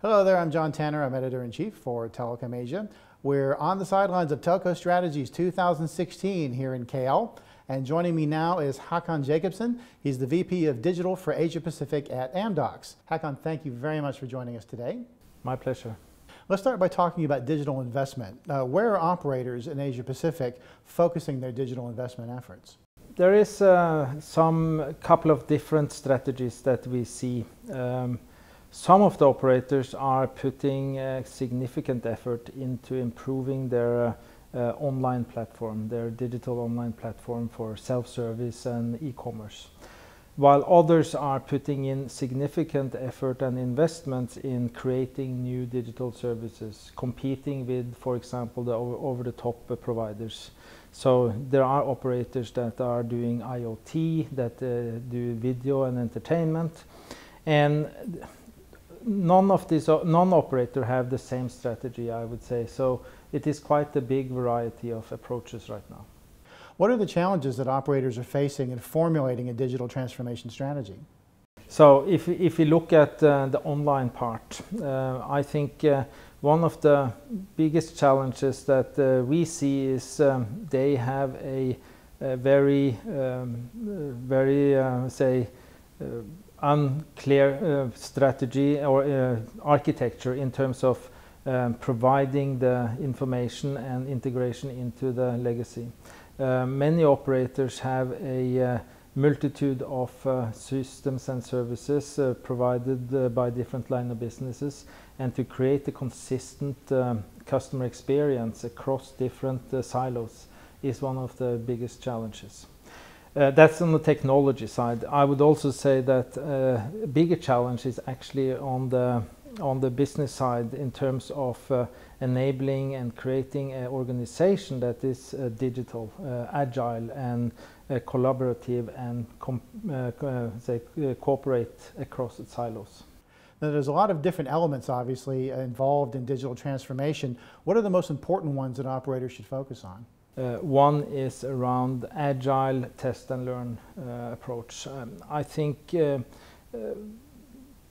Hello there, I'm John Tanner. I'm editor in chief for Telecom Asia. We're on the sidelines of Telco Strategies 2016 here in KL. And joining me now is Hakon Jacobsen. He's the VP of Digital for Asia Pacific at Amdocs. Hakan, thank you very much for joining us today. My pleasure. Let's start by talking about digital investment. Uh, where are operators in Asia Pacific focusing their digital investment efforts? There is uh, some couple of different strategies that we see. Um, some of the operators are putting uh, significant effort into improving their uh, uh, online platform, their digital online platform for self-service and e-commerce. While others are putting in significant effort and investments in creating new digital services, competing with, for example, the over-the-top over providers. So there are operators that are doing IoT, that uh, do video and entertainment, and none of these non-operator have the same strategy, I would say. So it is quite a big variety of approaches right now. What are the challenges that operators are facing in formulating a digital transformation strategy? So if, if we look at uh, the online part, uh, I think uh, one of the biggest challenges that uh, we see is um, they have a, a very, um, very, uh, say, uh, unclear strategy or architecture in terms of um, providing the information and integration into the legacy. Uh, many operators have a uh, multitude of uh, systems and services uh, provided uh, by different line of businesses and to create a consistent customer experience across different uh, silos is one of the biggest challenges. That's on the technology side. I would also say that a bigger challenge is actually on the on the business side in terms of uh, enabling and creating an organization that is uh, digital, uh, agile and uh, collaborative and uh, uh, say, cooperate across its silos. Now, there's a lot of different elements obviously involved in digital transformation. What are the most important ones that operators should focus on? One is around agile test and learn approach. Um, I think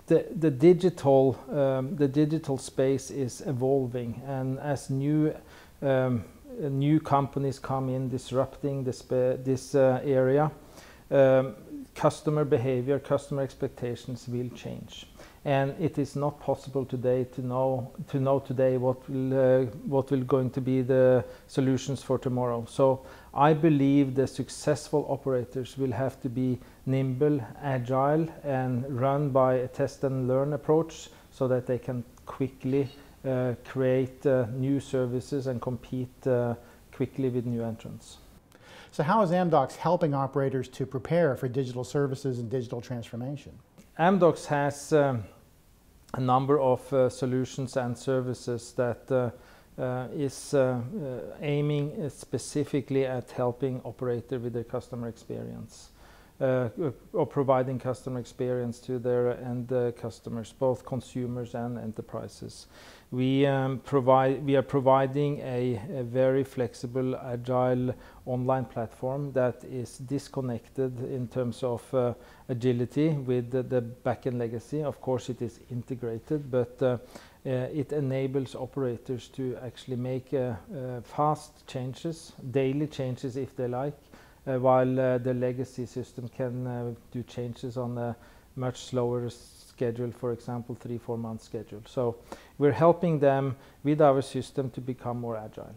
the, the digital um, the digital space is evolving and as new um, new companies come in disrupting this this uh, area um, customer behavior customer expectations will change and it is not possible today to know to know today what will uh, what will going to be the solutions for tomorrow. So i believe the successful operators will have to be nimble agile and run by a test and learn approach so that they can quickly uh, create uh, new services and compete uh, quickly with new entrants. So how is amdocs helping operators to prepare for digital services and digital transformation? Amdocs has um, a number of uh, solutions and services that uh, uh, is aiming specifically at helping operator with their customer experience. Uh, or providing customer experience to their end uh, customers, both consumers and enterprises. We um, provide we are providing a, a, very flexible, agile online platform that is disconnected in terms of uh, agility with the, the backend legacy. Of course, it is integrated, but uh, uh, it enables operators to actually make uh, fast changes, daily changes if they like, while uh, the legacy system can uh, do changes on a much slower schedule, for example, three, four month schedule. So we're helping them with our system to become more agile.